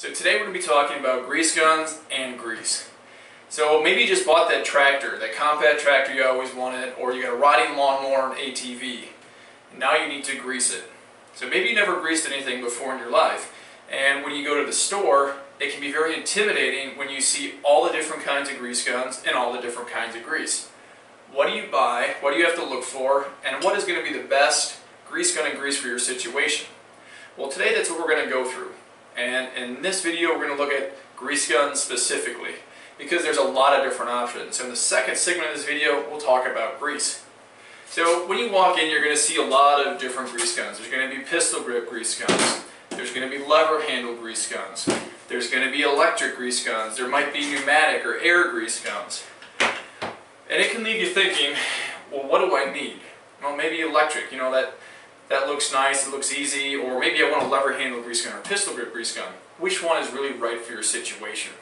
So today we're going to be talking about grease guns and grease. So maybe you just bought that tractor, that compact tractor you always wanted, or you got a riding lawnmower and ATV. Now you need to grease it. So maybe you never greased anything before in your life. And when you go to the store, it can be very intimidating when you see all the different kinds of grease guns and all the different kinds of grease. What do you buy? What do you have to look for? And what is going to be the best grease gun and grease for your situation? Well, today that's what we're going to go through. And in this video, we're going to look at grease guns specifically because there's a lot of different options. So in the second segment of this video, we'll talk about grease. So when you walk in, you're going to see a lot of different grease guns. There's going to be pistol grip grease guns. There's going to be lever handle grease guns. There's going to be electric grease guns. There might be pneumatic or air grease guns. And it can leave you thinking, well, what do I need? Well, maybe electric, you know, that that looks nice, it looks easy, or maybe I want a lever handle grease gun or pistol grip grease gun. Which one is really right for your situation?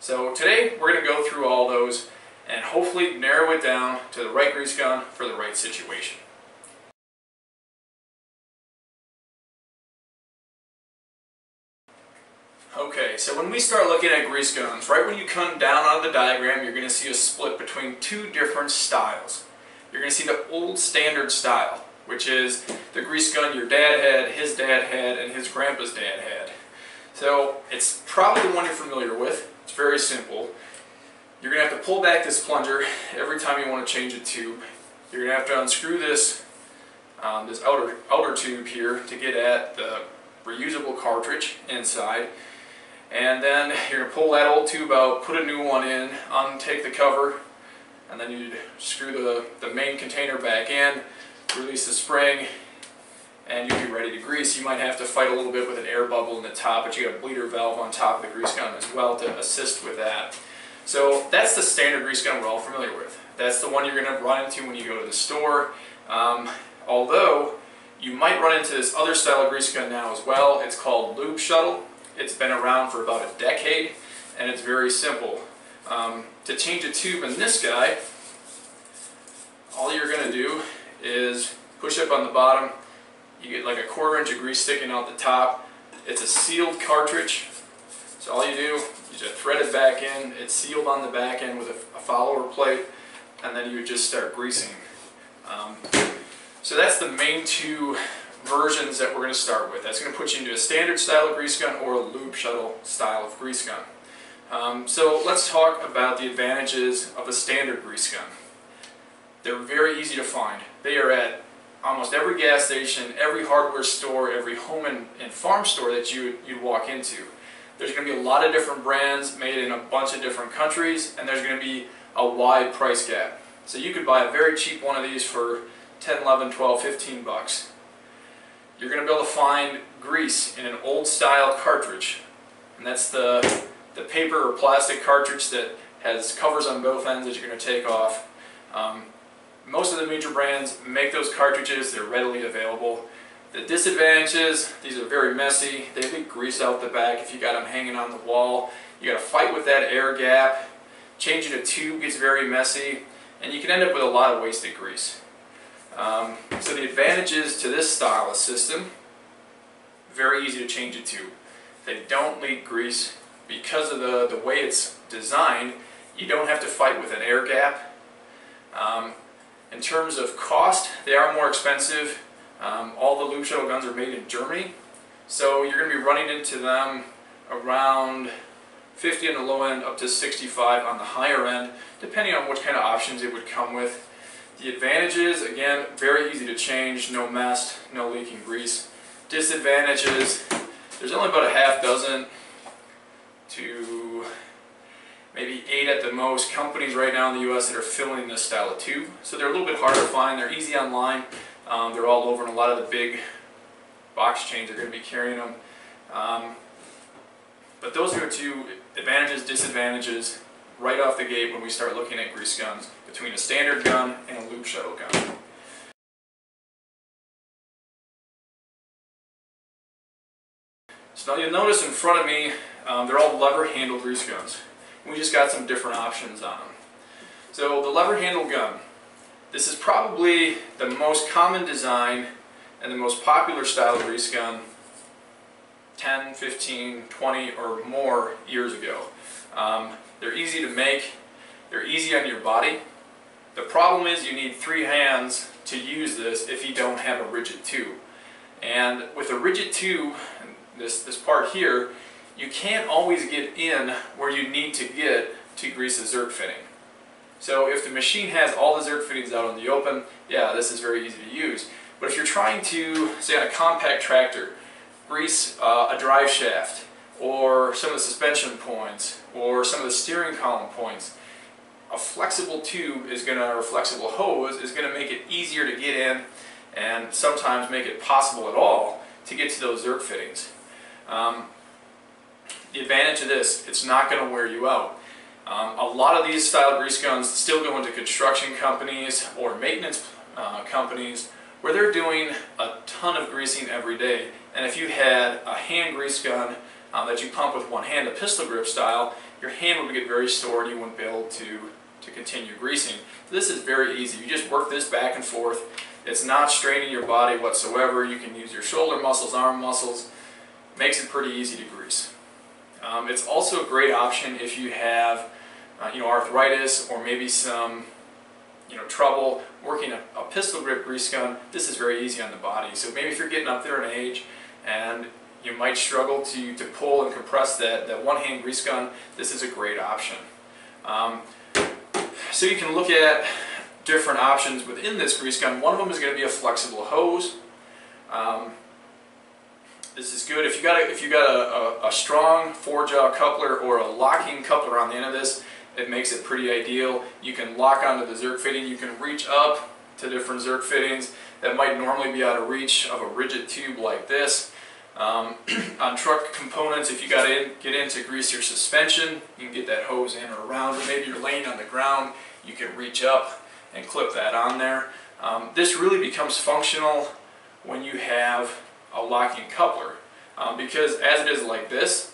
So today we're going to go through all those and hopefully narrow it down to the right grease gun for the right situation. Okay, so when we start looking at grease guns, right when you come down on the diagram, you're going to see a split between two different styles. You're going to see the old standard style, which is the grease gun your dad had, his dad had, and his grandpa's dad had. So it's probably the one you're familiar with. It's very simple. You're going to have to pull back this plunger every time you want to change a tube. You're going to have to unscrew this, um, this outer, outer tube here to get at the reusable cartridge inside. And then you're going to pull that old tube out, put a new one in, untake the cover, and then you screw the, the main container back in, release the spring, and you'll be ready to grease. You might have to fight a little bit with an air bubble in the top, but you got a bleeder valve on top of the grease gun as well to assist with that. So that's the standard grease gun we're all familiar with. That's the one you're going to run into when you go to the store. Um, although, you might run into this other style of grease gun now as well. It's called Lube Shuttle. It's been around for about a decade, and it's very simple. Um, to change a tube in this guy, all you're going to do is push up on the bottom. You get like a quarter inch of grease sticking out the top. It's a sealed cartridge. So all you do, you just thread it back in. It's sealed on the back end with a, a follower plate, and then you just start greasing. Um, so that's the main two versions that we're going to start with. That's going to put you into a standard style of grease gun or a lube shuttle style of grease gun. Um, so let's talk about the advantages of a standard grease gun. They're very easy to find. They are at almost every gas station, every hardware store, every home and, and farm store that you, you'd walk into. There's going to be a lot of different brands made in a bunch of different countries, and there's going to be a wide price gap. So you could buy a very cheap one of these for 10, 11, 12, 15 bucks. You're going to be able to find grease in an old style cartridge. And that's the, the paper or plastic cartridge that has covers on both ends that you're going to take off. Um, most of the major brands make those cartridges, they're readily available. The disadvantages, these are very messy. They leak grease out the back if you got them hanging on the wall. You got to fight with that air gap. Changing a tube gets very messy, and you can end up with a lot of wasted grease. Um, so the advantages to this style of system, very easy to change a tube. They don't leak grease. Because of the, the way it's designed, you don't have to fight with an air gap. Um, in terms of cost, they are more expensive. Um, all the lube shuttle guns are made in Germany, so you're going to be running into them around 50 on the low end up to 65 on the higher end, depending on what kind of options it would come with. The advantages, again, very easy to change, no mess, no leaking grease. Disadvantages, there's only about a half dozen to maybe eight at the most companies right now in the US that are filling this style of tube. So they're a little bit harder to find. They're easy online. Um, they're all over and a lot of the big box chains are going to be carrying them. Um, but those are two advantages, disadvantages right off the gate when we start looking at grease guns between a standard gun and a lube shuttle gun. So now you'll notice in front of me, um, they're all lever handle grease guns. We just got some different options on them. So the lever handle gun, this is probably the most common design and the most popular style of grease gun 10, 15, 20 or more years ago. Um, they're easy to make, they're easy on your body. The problem is you need three hands to use this if you don't have a rigid tube. And with a rigid tube, this, this part here, you can't always get in where you need to get to grease a zerk fitting. So if the machine has all the zerk fittings out in the open, yeah, this is very easy to use. But if you're trying to, say on a compact tractor, grease uh, a drive shaft, or some of the suspension points, or some of the steering column points, a flexible tube is going to, or a flexible hose is going to make it easier to get in and sometimes make it possible at all to get to those zerk fittings. Um, the advantage of this, it's not going to wear you out. Um, a lot of these style grease guns still go into construction companies or maintenance uh, companies where they're doing a ton of greasing every day. And if you had a hand grease gun um, that you pump with one hand, a pistol grip style, your hand would get very sore and you wouldn't be able to, to continue greasing. This is very easy. You just work this back and forth. It's not straining your body whatsoever. You can use your shoulder muscles, arm muscles. Makes it pretty easy to grease. Um, it's also a great option if you have uh, you know, arthritis or maybe some you know, trouble working a, a, pistol grip grease gun. This is very easy on the body. So maybe if you're getting up there in age and you might struggle to, to pull and compress that, that one-hand grease gun, this is a great option. Um, so you can look at different options within this grease gun. One of them is going to be a flexible hose. Um, this is good if you got a, if you got a, a, a strong four jaw coupler or a locking coupler on the end of this. It makes it pretty ideal. You can lock onto the Zerk fitting. You can reach up to different Zerk fittings that might normally be out of reach of a rigid tube like this. Um, on truck components, if you got to get in to grease your suspension, you can get that hose in or around, or maybe you're laying on the ground, you can reach up and clip that on there. Um, this really becomes functional when you have a locking coupler um, because as it is like this,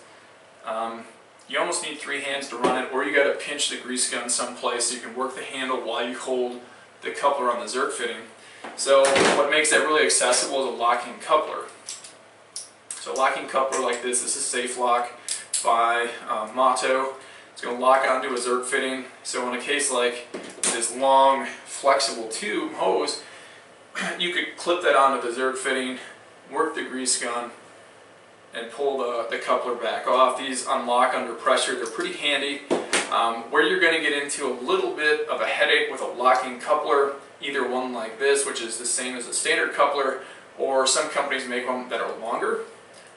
um, you almost need three hands to run it or you got to pinch the grease gun someplace so you can work the handle while you hold the coupler on the Zerk fitting. So what makes that really accessible is a locking coupler. So a locking coupler like this, this is Safe Lock by um, MATO. It's going to lock onto a Zerk fitting. So in a case like this long flexible tube hose, you could clip that onto the Zerk fitting, work the grease gun, and pull the, the coupler back off. These unlock under pressure. They're pretty handy. Um, where you're going to get into a little bit of a headache with a locking coupler, either one like this, which is the same as a standard coupler, or some companies make them that are longer.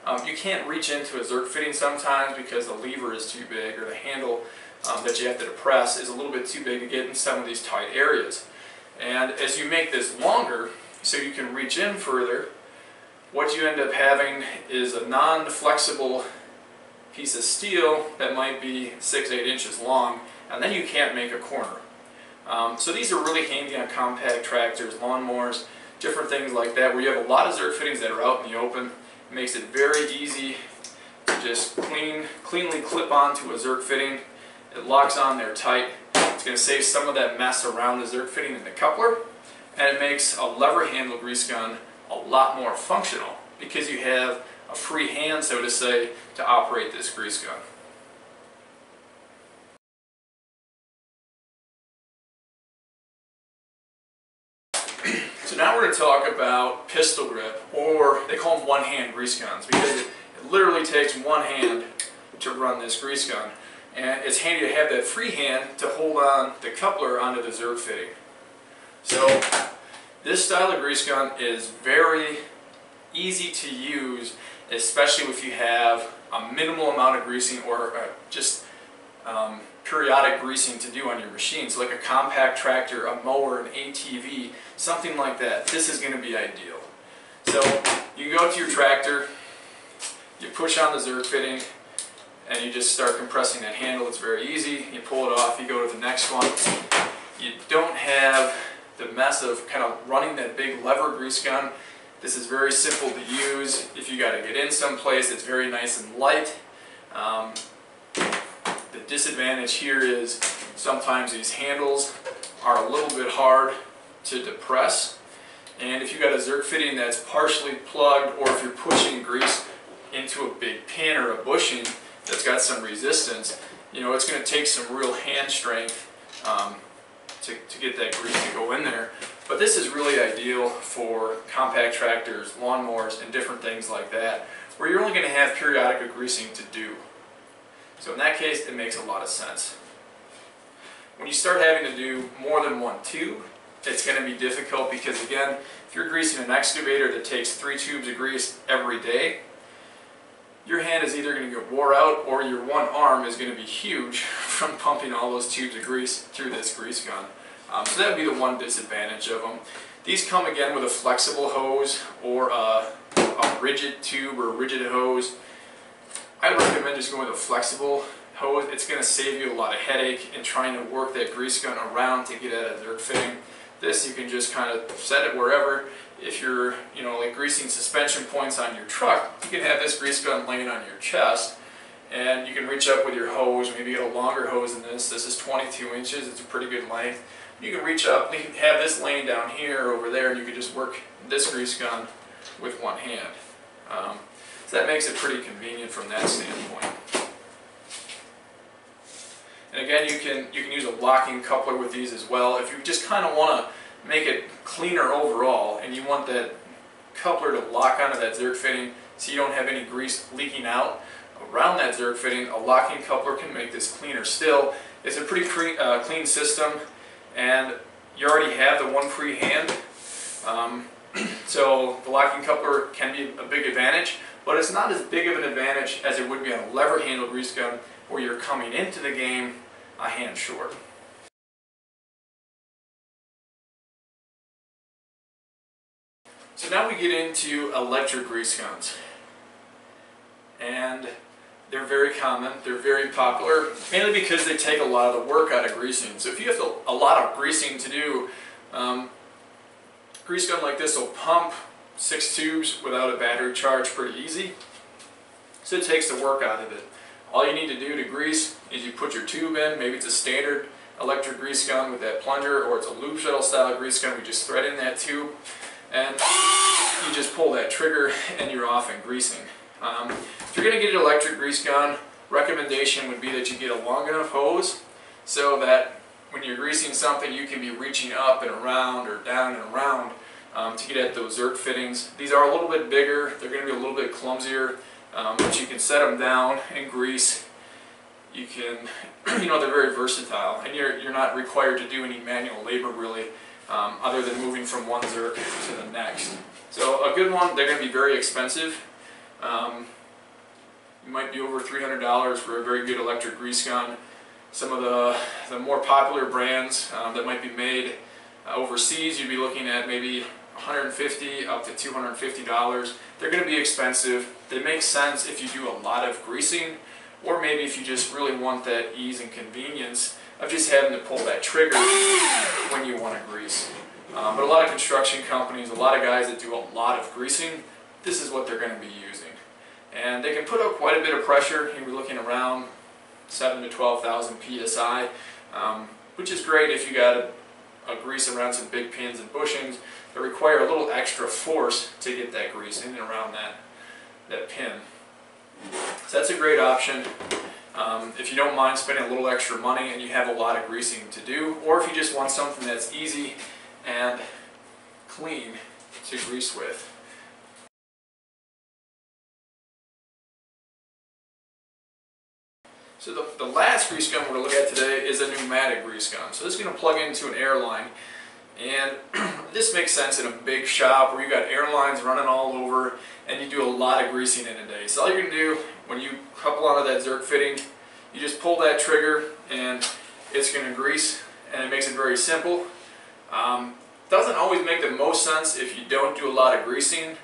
Um, you can't reach into a Zerk fitting sometimes because the lever is too big or the handle um, that you have to depress is a little bit too big to get in some of these tight areas. And as you make this longer, so you can reach in further, what you end up having is a non-flexible piece of steel that might be 6-8 inches long, and then you can't make a corner. Um, so these are really handy on compact tractors, lawnmowers, different things like that, where you have a lot of Zerk fittings that are out in the open. It makes it very easy to just clean, cleanly clip onto a Zerk fitting. It locks on there tight. It's going to save some of that mess around the Zerk fitting in the coupler, and it makes a lever handle grease gun a lot more functional because you have a free hand, so to say, to operate this grease gun. So now we're going to talk about pistol grip, or they call them one-hand grease guns, because it, it, literally takes one hand to run this grease gun. And it's handy to have that free hand to hold on the coupler onto the Zerk fitting. So this style of grease gun is very easy to use, especially if you have a minimal amount of greasing or uh, just um, periodic greasing to do on your machine. So like a compact tractor, a mower, an ATV, something like that. This is going to be ideal. So you go to your tractor, you push on the Zerk fitting, and you just start compressing that handle. It's very easy. You pull it off, you go to the next one. You don't have the mess of kind of running that big lever grease gun. This is very simple to use. If you got to get in someplace, it's very nice and light. Um, the disadvantage here is sometimes these handles are a little bit hard to depress. And if you got a Zerk fitting that's partially plugged or if you're pushing grease into a big pin or a bushing that's got some resistance, you know, it's going to take some real hand strength um, to, to get that grease to go in there. But this is really ideal for compact tractors, lawnmowers, and different things like that, where you're only going to have periodic greasing to do. So in that case, it makes a lot of sense. When you start having to do more than one tube, it's going to be difficult because again, if you're greasing an excavator that takes three tubes of grease every day, your hand is either going to get wore out or your one arm is going to be huge from pumping all those tubes of grease through this grease gun. Um, so that would be the one disadvantage of them. These come again with a flexible hose or a, a rigid tube or a rigid hose. I recommend just going with a flexible hose. It's going to save you a lot of headache in trying to work that grease gun around to get at a zerk fitting. This you can just kind of set it wherever. If you're, you know, like greasing suspension points on your truck, you can have this grease gun laying on your chest and you can reach up with your hose, maybe get a longer hose than this. This is 22 inches, it's a pretty good length. You can reach up, have this laying down here over there and you can just work this grease gun with one hand. Um, so that makes it pretty convenient from that standpoint. And again, you can, you can use a locking coupler with these as well. If you just kind of want to make it cleaner overall and you want that coupler to lock onto that zerk fitting so you don't have any grease leaking out around that zerk fitting, a locking coupler can make this cleaner still. It's a pretty uh, clean system and you already have the one free hand. Um, so the locking coupler can be a big advantage, but it's not as big of an advantage as it would be on a lever handled grease gun where you're coming into the game a hand short. So now we get into electric grease guns. And they're very common, they're very popular, mainly because they take a lot of the work out of greasing. So if you have a lot of greasing to do, um, grease gun like this will pump six tubes without a battery charge pretty easy. So it takes the work out of it. All you need to do to grease is you put your tube in, maybe it's a standard electric grease gun with that plunger or it's a lube shuttle style grease gun, we just thread in that tube and you just pull that trigger and you're off and greasing. Um, if you're going to get an electric grease gun, recommendation would be that you get a long enough hose so that when you're greasing something you can be reaching up and around or down and around um, to get at those zerk fittings. These are a little bit bigger, they're going to be a little bit clumsier um, but you can set them down and grease. You can, you know, they're very versatile, and you're, you're not required to do any manual labor really, um, other than moving from one Zerk to the next. So a good one, they're going to be very expensive. Um, you might be over $300 for a very good electric grease gun. Some of the, the more popular brands um, that might be made uh, overseas, you'd be looking at maybe 150 up to $250. They're going to be expensive. They make sense if you do a lot of greasing or maybe if you just really want that ease and convenience of just having to pull that trigger when you want to grease. Um, but a lot of construction companies, a lot of guys that do a lot of greasing, this is what they're going to be using. And they can put up quite a bit of pressure. You're looking around 7 to 12,000 psi, um, which is great if you got a, a grease around some big pins and bushings that require a little extra force to get that grease in and around that, that pin. So that's a great option. Um, if you don't mind spending a little extra money and you have a lot of greasing to do, or if you just want something that's easy and clean to grease with. So the, the last grease gun we're going to look at today is a pneumatic grease gun. So this is going to plug into an air line and this makes sense in a big shop where you got airlines running all over and you do a lot of greasing in a day. So all you're going to do when you couple onto that Zerk fitting, you just pull that trigger and it's going to grease and it makes it very simple. Um, doesn't always make the most sense if you don't do a lot of greasing.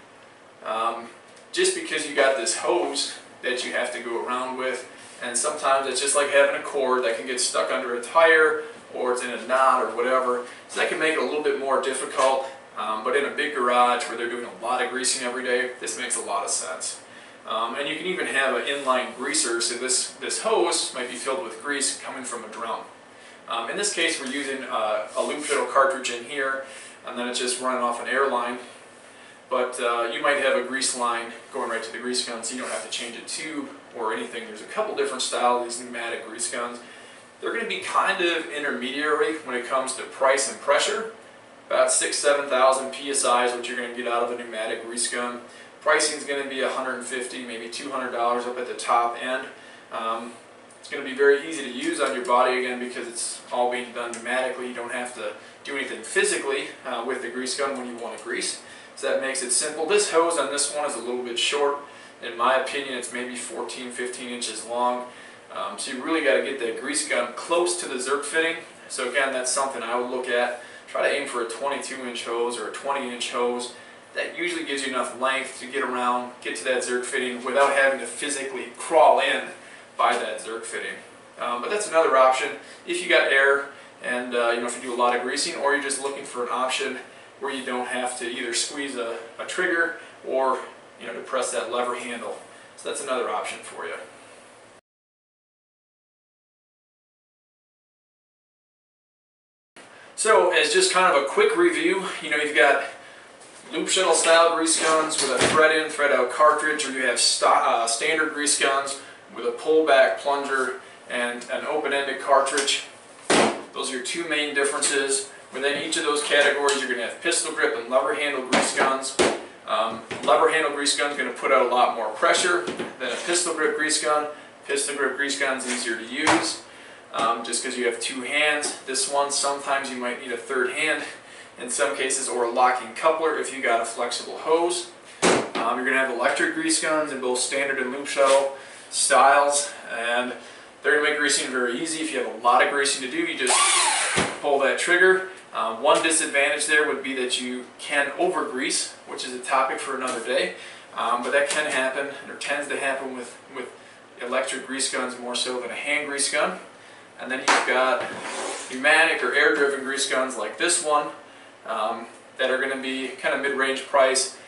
Um, just because you got this hose that you have to go around with and sometimes it's just like having a cord that can get stuck under a tire or it's in a knot or whatever. So that can make it a little bit more difficult. Um, but in a big garage where they're doing a lot of greasing every day, this makes a lot of sense. Um, and you can even have an inline greaser, so this, this hose might be filled with grease coming from a drum. Um, in this case, we're using uh, a lube shuttle cartridge in here, and then it's just running off an air line. But uh, you might have a grease line going right to the grease gun, so you don't have to change a tube or anything. There's a couple different styles of these pneumatic grease guns. They're going to be kind of intermediary when it comes to price and pressure. About six, seven thousand psi is what you're going to get out of a pneumatic grease gun. Pricing is going to be 150, maybe 200 dollars up at the top end. Um, it's going to be very easy to use on your body again because it's all being done pneumatically. You don't have to do anything physically uh, with the grease gun when you want to grease. So that makes it simple. This hose on this one is a little bit short. In my opinion, it's maybe 14, 15 inches long. Um, so you really got to get that grease gun close to the Zerk fitting. So again, that's something I would look at. Try to aim for a 22 inch hose or a 20 inch hose. That usually gives you enough length to get around, get to that Zerk fitting without having to physically crawl in by that Zerk fitting. Um, but that's another option if you got air and uh, you know if you do a lot of greasing or you're just looking for an option where you don't have to either squeeze a, a trigger or you know to press that lever handle. So that's another option for you. So as just kind of a quick review, you know you've got lube shuttle style grease guns with a thread in, thread out cartridge, or you have st uh, standard grease guns with a pullback plunger and an open-ended cartridge. Those are your two main differences. Within each of those categories, you're going to have pistol grip and lever handle grease guns. Um, lever handle grease gun is going to put out a lot more pressure than a pistol grip grease gun. Pistol grip grease gun is easier to use um, just because you have two hands. This one, sometimes you might need a third hand in some cases or a locking coupler if you got a flexible hose. Um, you're going to have electric grease guns in both standard and lube shuttle styles and they're going to make greasing very easy. If you have a lot of greasing to do, you just pull that trigger. Um, one disadvantage there would be that you can over grease, which is a topic for another day, um, but that can happen, or tends to happen with, with electric grease guns more so than a hand grease gun. And then you've got pneumatic or air-driven grease guns like this one um, that are going to be kind of mid-range price.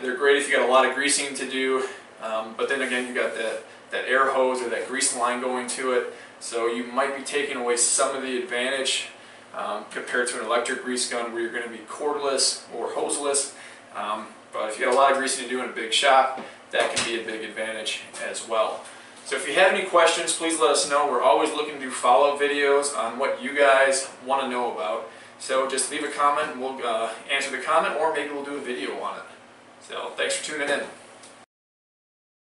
They're great if you got a lot of greasing to do, um, but then again you've got that, that air hose or that grease line going to it, so you might be taking away some of the advantage um, compared to an electric grease gun where you're going to be cordless or hoseless. Um, but if you got a lot of greasing to do in a big shop, that can be a big advantage as well. So if you have any questions, please let us know. We're always looking to do follow-up videos on what you guys want to know about. So just leave a comment and we'll uh, answer the comment or maybe we'll do a video on it. So thanks for tuning in.